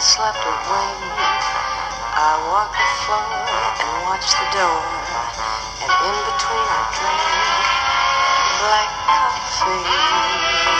slept a wink. I walk the floor and watch the door. And in between I drink black coffee.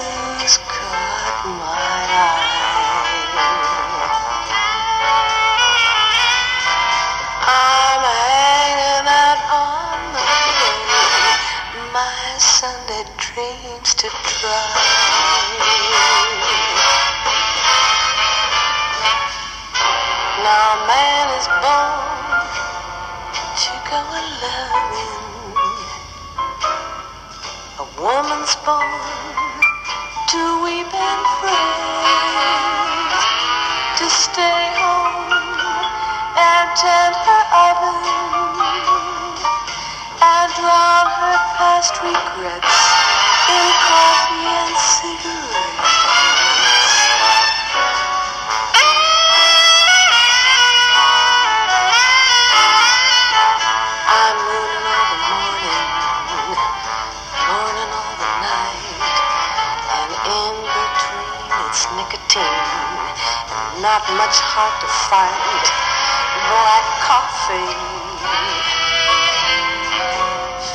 dreams to try. Now man is born to go a. A woman's born to weep and pray, to stay home and tend her oven, and drown her past regrets in coffee and cigarettes. Nicotine, not much heart to fight. Black coffee,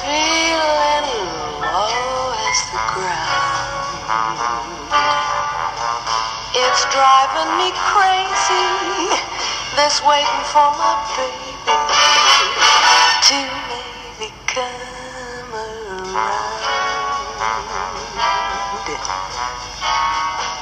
feeling low as the ground. It's driving me crazy, this waiting for my baby to maybe come around.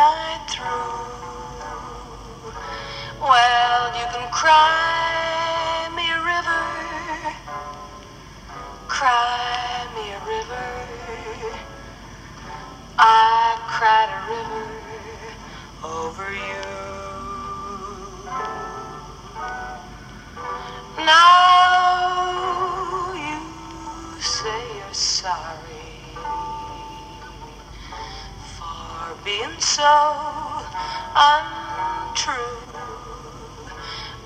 night through. Well, you can cry me a river. Cry me a river. I cried a river over you. Being so untrue.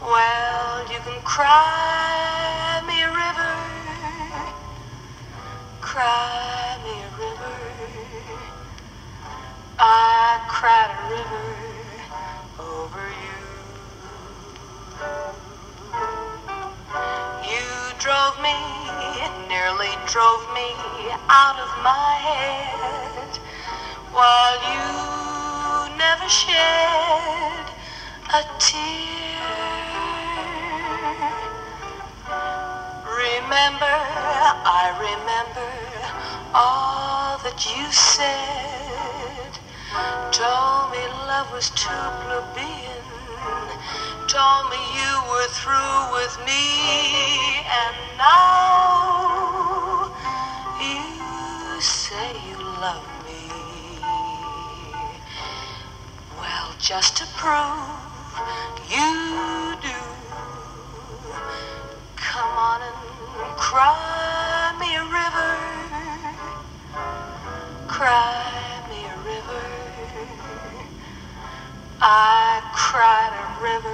Well, you can cry me a river, cry me a river. I cried a river over you. You drove me, nearly drove me out of my head, you never shed a tear. Remember, I remember all that you said. Told me love was too plebeian. Told me you were through with me. And now just to prove you do. Come on and cry me a river. Cry me a river. I cried a river